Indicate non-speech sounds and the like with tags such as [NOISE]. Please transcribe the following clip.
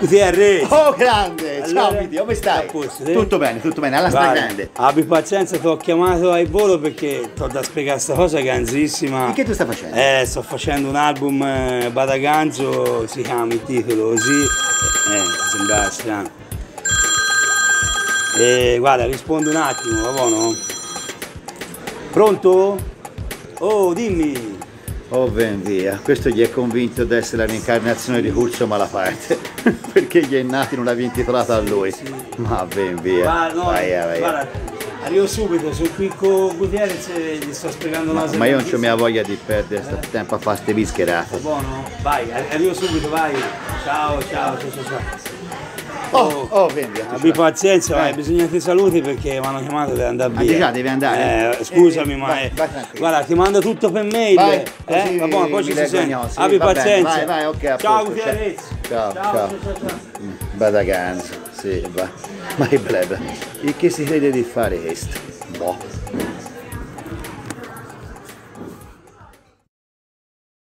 Gutierrez! Oh grande! Ciao Allora, Viti, come stai? posto, sì? Tutto bene, tutto bene, alla stragrande. abbi pazienza, ti ho chiamato ai volo perché ti ho da spiegare sta cosa ganzissima. E che tu stai facendo? Eh, sto facendo un album eh, Badaganzo, si chiama il titolo così. Eh, sembra strano. E guarda, rispondo un attimo, va buono? Pronto? Oh, dimmi. Oh ben via, questo gli è convinto di essere la reincarnazione di Curcio Malaparte, [LAUGHS] perché gli è nato in una via intitolata a lui. Ma ben via. Guarda, no, vai, vai. guarda, arrivo subito, sono qui con Gutierrez e gli sto spiegando una Ma, ma io non c'ho mia voglia di perdere sto tempo a fare ste vischerate. Buono? Vai, arrivo subito, vai. Ciao, ciao, ciao, ciao. ciao. Oh, oh ben via. Abbi pazienza, vai, Eh. bisogna che ti saluti perché mi hanno chiamato per andare Ah, via. già, devi andare? Eh, scusami, Eh, ma vai, vai guarda, ti mando tutto per mail. Vai, eh? Va buono, poi ci si sente. ossi. Abbi Va bene, pazienza. vai, vai, ok, Ciao, Gutierrez. ciao. Ciao, ciao, ciao. ciao, ciao. Badaganzo, sì, va. Ma che bleb. E che si crede di fare questo? Boh.